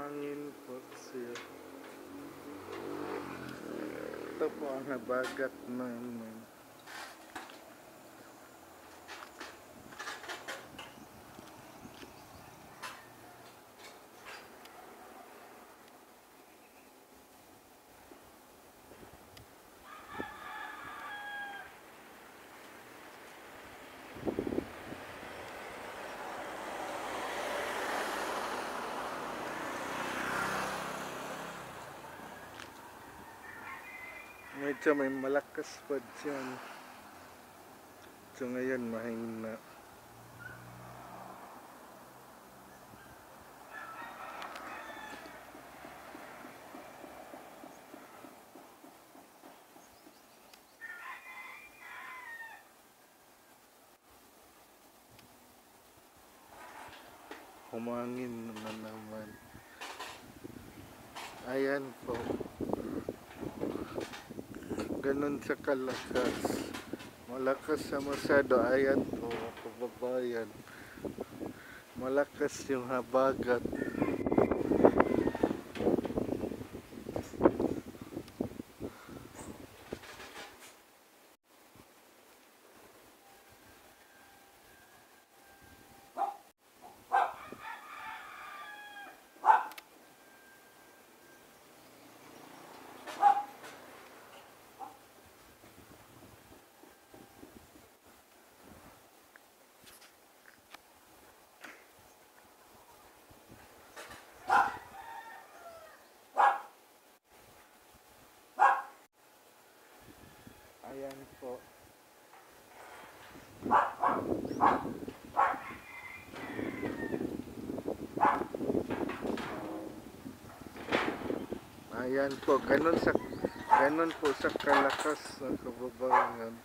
hangin po siya. Ito po ang habagat namin. Medyo may malakas pa dyan. So ngayon mahina. Humangin na naman. Ayan po. Ganun sa kalakas. Malakas sa masyado. Ayan po, kababayan. Malakas yung habagat. Ayan po. Ayan po, ganun sa ganun po sa kalakas ng kababayan.